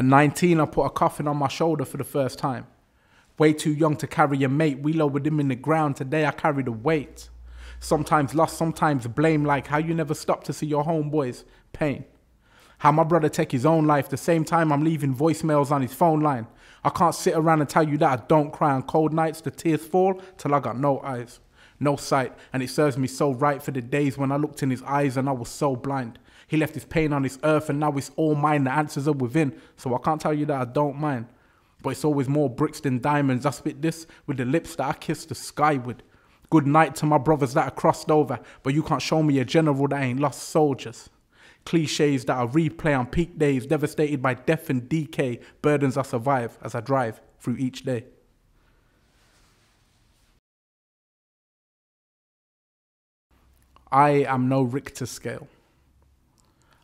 At 19, I put a coffin on my shoulder for the first time. Way too young to carry a mate, we lowered him in the ground. Today I carry the weight. Sometimes lost, sometimes blame, like how you never stop to see your homeboys pain. How my brother take his own life, the same time I'm leaving voicemails on his phone line. I can't sit around and tell you that I don't cry on cold nights, the tears fall till I got no eyes, no sight, and it serves me so right for the days when I looked in his eyes and I was so blind. He left his pain on this earth and now it's all mine. The answers are within. So I can't tell you that I don't mind. But it's always more bricks than diamonds. I spit this with the lips that I kiss the sky with. Good night to my brothers that are crossed over, but you can't show me a general that ain't lost soldiers. Cliches that I replay on peak days, devastated by death and decay, burdens I survive as I drive through each day. I am no Richter scale.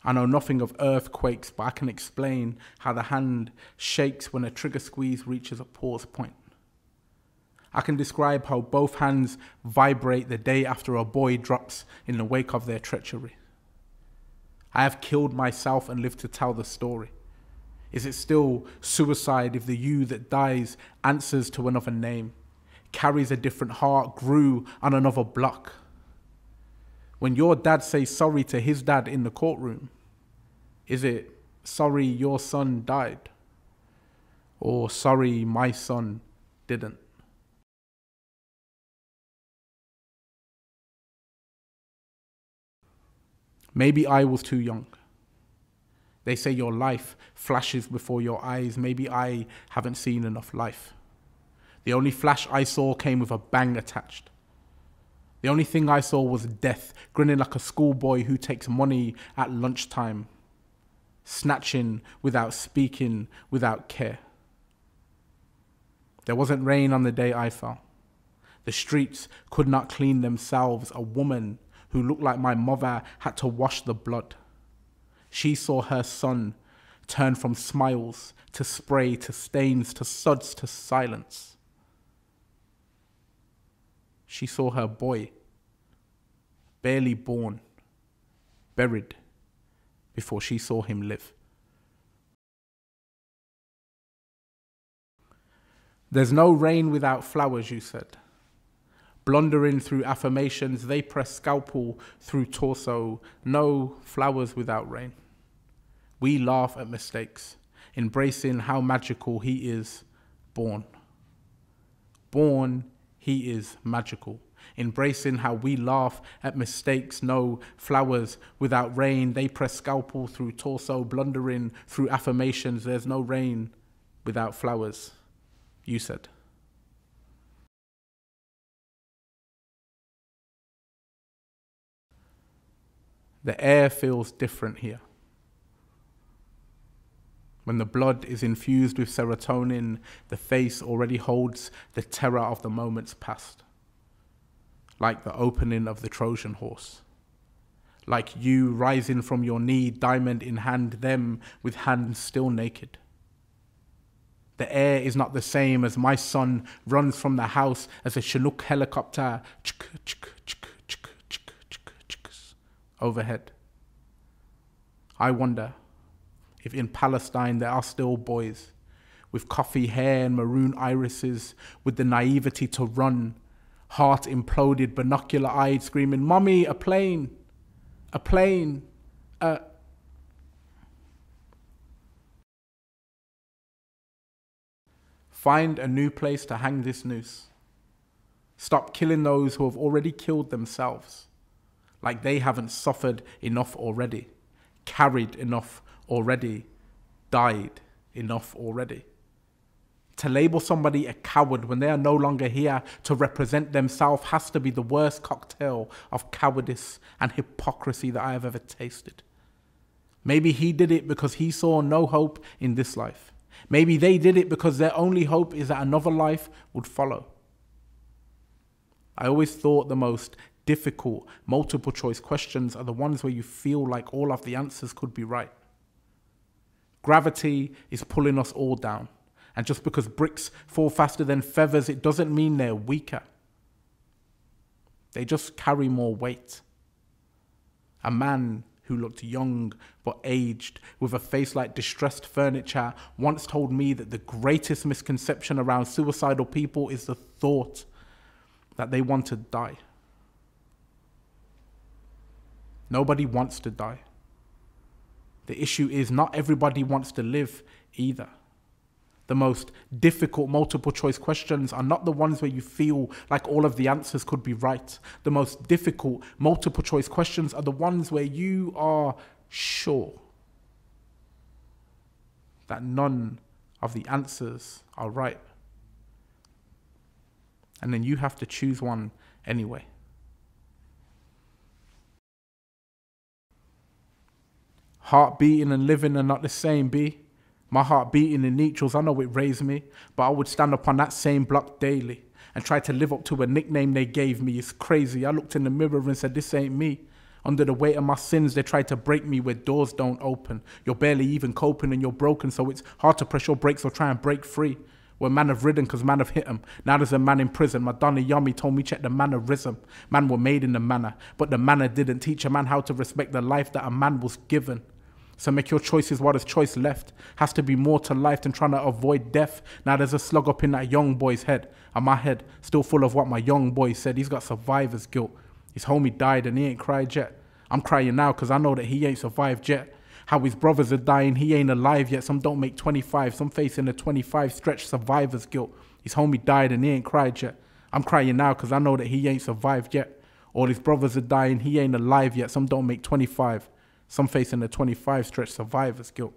I know nothing of earthquakes, but I can explain how the hand shakes when a trigger squeeze reaches a pause point. I can describe how both hands vibrate the day after a boy drops in the wake of their treachery. I have killed myself and lived to tell the story. Is it still suicide if the you that dies answers to another name, carries a different heart, grew on another block? When your dad says sorry to his dad in the courtroom, is it sorry your son died? Or sorry my son didn't? Maybe I was too young. They say your life flashes before your eyes. Maybe I haven't seen enough life. The only flash I saw came with a bang attached. The only thing I saw was death, grinning like a schoolboy who takes money at lunchtime snatching without speaking, without care. There wasn't rain on the day I fell. The streets could not clean themselves. A woman who looked like my mother had to wash the blood. She saw her son turn from smiles to spray to stains to suds to silence. She saw her boy, barely born, buried before she saw him live. There's no rain without flowers, you said. Blundering through affirmations, they press scalpel through torso. No flowers without rain. We laugh at mistakes, embracing how magical he is born. Born, he is magical embracing how we laugh at mistakes, no flowers without rain. They press scalpel through torso, blundering through affirmations. There's no rain without flowers, you said. The air feels different here. When the blood is infused with serotonin, the face already holds the terror of the moments past like the opening of the Trojan horse. Like you rising from your knee, diamond in hand, them with hands still naked. The air is not the same as my son runs from the house as a Chinook helicopter overhead. I wonder if in Palestine there are still boys with coffee hair and maroon irises, with the naivety to run heart imploded, binocular eyed, screaming, Mommy, a plane, a plane, a. Find a new place to hang this noose. Stop killing those who have already killed themselves, like they haven't suffered enough already, carried enough already, died enough already to label somebody a coward when they are no longer here to represent themselves has to be the worst cocktail of cowardice and hypocrisy that I have ever tasted. Maybe he did it because he saw no hope in this life. Maybe they did it because their only hope is that another life would follow. I always thought the most difficult multiple choice questions are the ones where you feel like all of the answers could be right. Gravity is pulling us all down. And just because bricks fall faster than feathers, it doesn't mean they're weaker. They just carry more weight. A man who looked young but aged, with a face like distressed furniture, once told me that the greatest misconception around suicidal people is the thought that they want to die. Nobody wants to die. The issue is not everybody wants to live either. The most difficult multiple choice questions are not the ones where you feel like all of the answers could be right. The most difficult multiple choice questions are the ones where you are sure that none of the answers are right. And then you have to choose one anyway. Heart beating and living are not the same, B. My heart beating in Nechells, I know it raised me, but I would stand up on that same block daily and try to live up to a nickname they gave me. It's crazy. I looked in the mirror and said, This ain't me. Under the weight of my sins, they tried to break me where doors don't open. You're barely even coping and you're broken, so it's hard to press your brakes or try and break free. Where man have ridden because man have hit him. Now there's a man in prison. Madonna Yummy told me check the mannerism. Man were made in the manner, but the manner didn't teach a man how to respect the life that a man was given. So make your choices while there's choice left. Has to be more to life than trying to avoid death. Now there's a slug up in that young boy's head, and my head still full of what my young boy said. He's got survivor's guilt. His homie died and he ain't cried yet. I'm crying now because I know that he ain't survived yet. How his brothers are dying, he ain't alive yet. Some don't make 25, some facing a 25 stretch survivor's guilt. His homie died and he ain't cried yet. I'm crying now because I know that he ain't survived yet. All his brothers are dying, he ain't alive yet. Some don't make 25. Some facing a 25 stretch survivor's guilt.